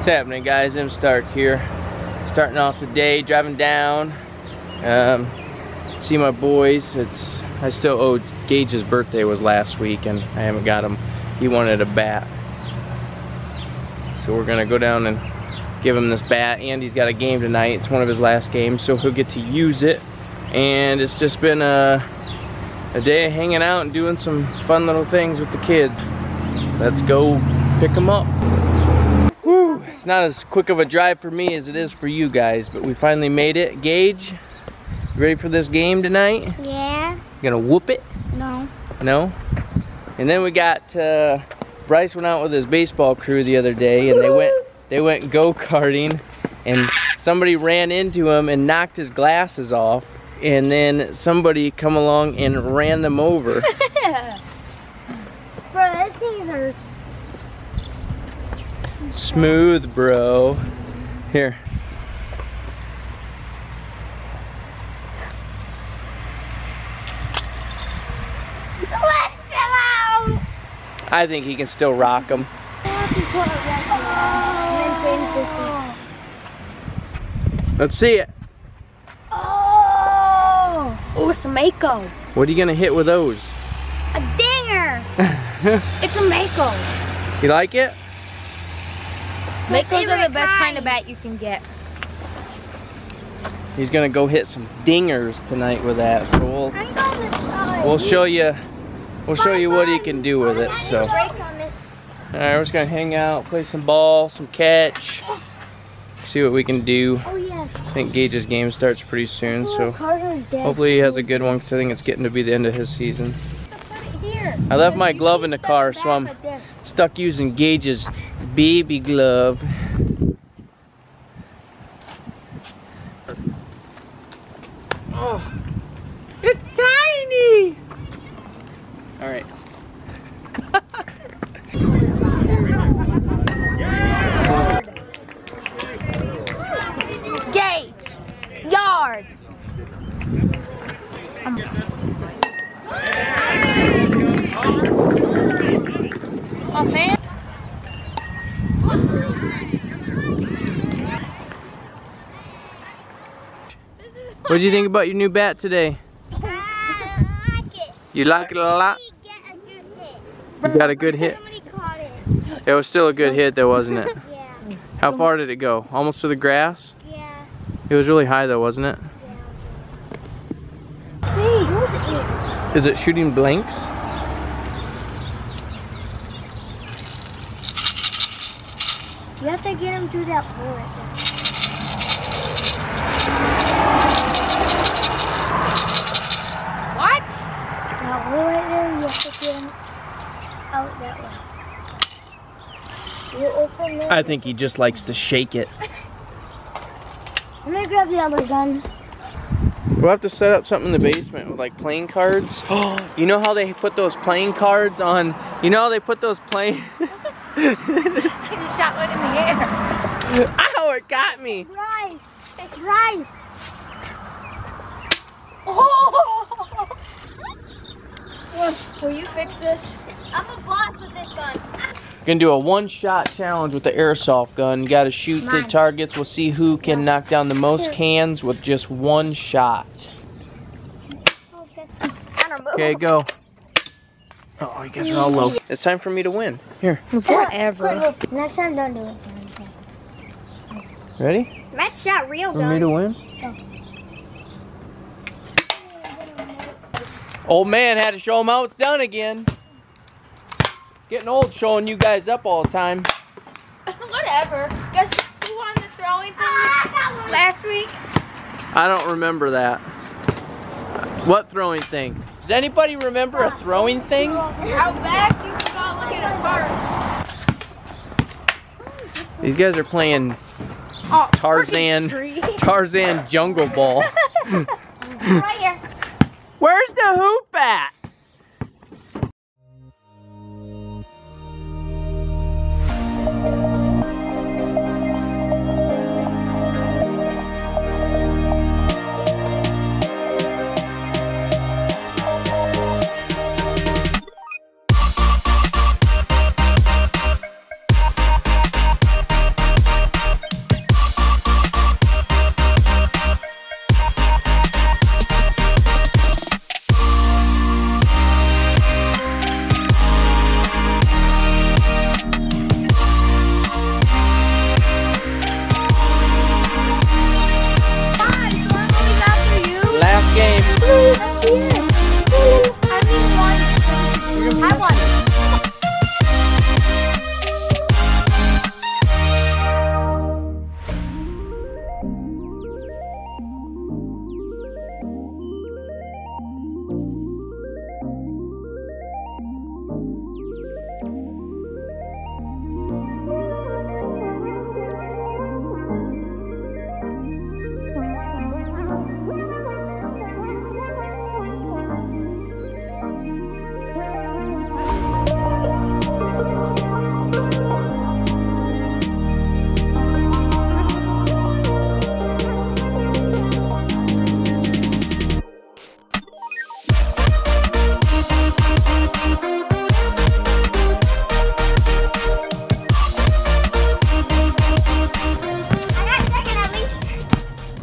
What's happening guys? M Stark here. Starting off the day, driving down. Um, see my boys. It's I still owe Gage's birthday was last week and I haven't got him. He wanted a bat. So we're gonna go down and give him this bat. Andy's got a game tonight. It's one of his last games, so he'll get to use it. And it's just been a, a day of hanging out and doing some fun little things with the kids. Let's go pick them up. It's not as quick of a drive for me as it is for you guys, but we finally made it. Gage, you ready for this game tonight? Yeah. You gonna whoop it? No. No? And then we got, uh, Bryce went out with his baseball crew the other day and they went, they went go-karting and somebody ran into him and knocked his glasses off and then somebody come along and ran them over. Bro, those things are. Smooth, bro. Here. Let's get out! I think he can still rock them. Let's see it. Oh! Oh, it's a Mako. What are you gonna hit with those? A dinger! it's a Mako. You like it? Makos are the best kind of bat you can get. He's gonna go hit some dingers tonight with that. So we'll I'm going this side. we'll show you we'll show you what he can do with it. So. Brakes on. Alright, we're just gonna hang out, play some ball, some catch, see what we can do. Oh, yes. I think Gage's game starts pretty soon, so hopefully he has a good one because I think it's getting to be the end of his season. I left my glove in the car, so I'm stuck using Gage's baby glove. Oh, it's tiny! Alright. Gate! Yard! Oh, man. What do you think about your new bat today? I like it. You like it a lot? We get a good hit. You got a good hit? It. It was still a good hit though, wasn't it? Yeah. How far did it go? Almost to the grass? Yeah. It was really high though, wasn't it? See, who's it? Is it shooting blanks? You have to get him through that hole right there. What? there. That hole right there, you have to get him out that way. You open this. I think he just likes to shake it. Let me grab the other guns. We'll have to set up something in the basement with like playing cards. you know how they put those playing cards on, you know how they put those playing, You shot one in the air. ow, it got me. Rice. It's rice. Oh! Will you fix this? I'm a boss with this gun. We're gonna do a one shot challenge with the airsoft gun. You gotta shoot the targets. We'll see who can knock down the most cans with just one shot. Okay, go. Oh, you guys are all low. It's time for me to win. Here, Whatever. Next time, don't do it. ready? Matt shot real For me to win? Oh. Old man had to show him how it's done again. Getting old showing you guys up all the time. Whatever. Guess who won the throwing thing ah, last week? I don't remember that. What throwing thing? Does anybody remember a throwing thing? Out back, you can go look at a. These guys are playing Oh, Tarzan. Tarzan Jungle Ball. Where's the hoop at? yeah.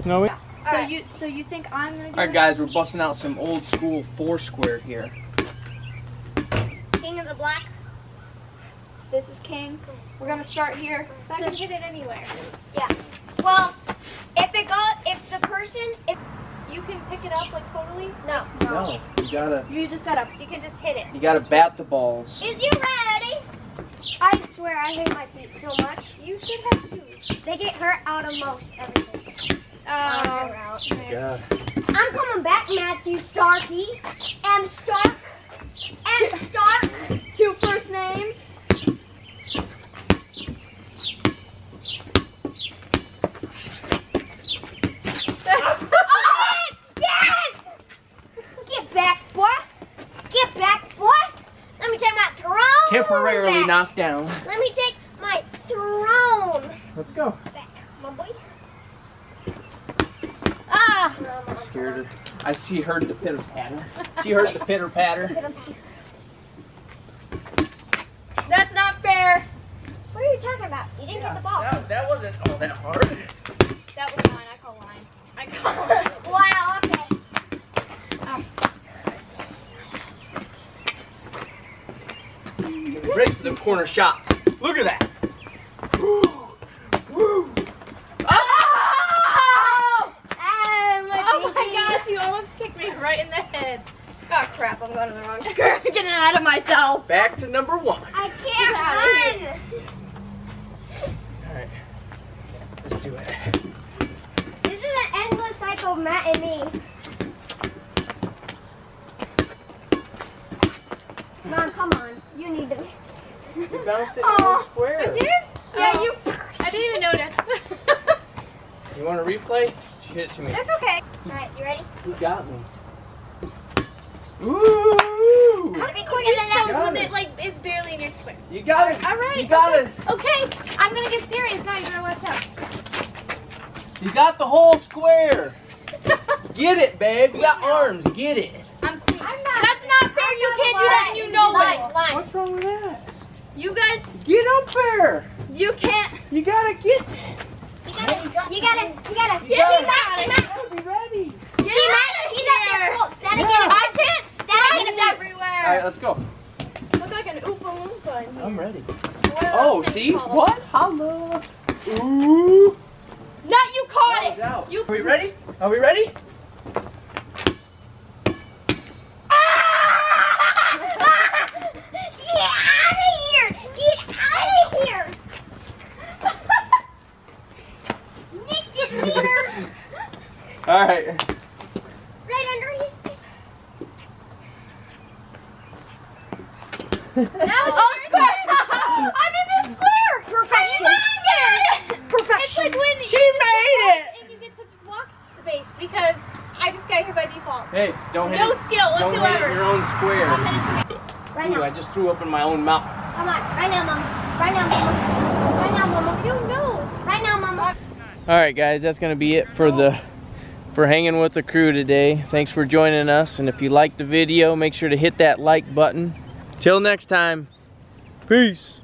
No. We- So Alright. you so you think I'm gonna do All right, it? guys, we're busting out some old school four square here. King of the Black. This is king. We're gonna start here. So I can hit it anywhere. Yeah. Well, if it go, if the person, if You can pick it up like totally. no, No, you gotta, You just gotta. You can just hit it. you gotta bat the balls. Is you ready? I swear I hate my feet so much. You should have shoes. They get hurt out of most everything. Oh, God. I'm coming back, Matthew Starkey. M Stark. M Stark. two first names. Get back, boy. Get back, boy. Let me take my throne. Temporarily back. knocked down. Let me take my throne Let's go. back, my boy. Ah! Scared her. I she heard the pitter patter. She heard the pitter patter. That's not fair. What are you talking about? You didn't get the ball. That, that wasn't all that hard. That was mine. I call line. I call line. Wow, okay. Ready for the corner shots. Look at that. Woo! Woo! Oh! Ah, my Oh my baby. gosh! You almost kicked me right in the head. Oh crap! I'm going to the wrong square. Getting out of myself. Back to number one. I can't out of run. All right. Let's do it. This is an endless cycle of Matt and me. Mom, come on. You need to. You bounced it in Aw, square. I did? Yeah, Oh. you. I didn't even notice. You want a replay? She hit it to me. That's okay. Alright, you ready? You got me. Ooh! Gotta be quicker You're than that. with it, like it's barely in your square. You got it. All right. You got it. Okay, I'm gonna get serious now. You better watch out. You got the whole square. Get it, babe. You got arms. Get it. I'm clean. I'm not- That's not fair. You can't do that, and you know line, it. Line. What's wrong with that? You guys, Get up there. you can't. You gotta get. You gotta, you gotta, you gotta. You Yes, gotta- see, Matt, see, Matt. gotta be ready. Get See, Matt, outta he's up there here. close. Static Yeah. enemies. I can't. Static Slides enemies. Everywhere. All right, let's go. Look like an Oompa Loompa. in here. I'm ready. Oh, see? called? What? Holla. Ooh. Not you caught it. out. You. Are we ready? Are we ready? Get out of here! Get out of here! Nick just leaders All right. right under his. Now oh, square. I'm in the square. Perfection. I made it. Perfection. It's like when She made it. and you get to just walk the base because I just got here by default. Hey, don't hit No it. skill Don't hit it whatsoever. in your own square. I'll hit it to Right Ooh, now. I just threw up in my own mouth. Come on. Right now, Mama. Right now, Mama. Right now, Mama. You don't know. Right now, Mama. All right, guys, that's gonna be it for the for hanging with the crew today. Thanks for joining us, and if you liked the video, make sure to hit that like button. Till next time, peace.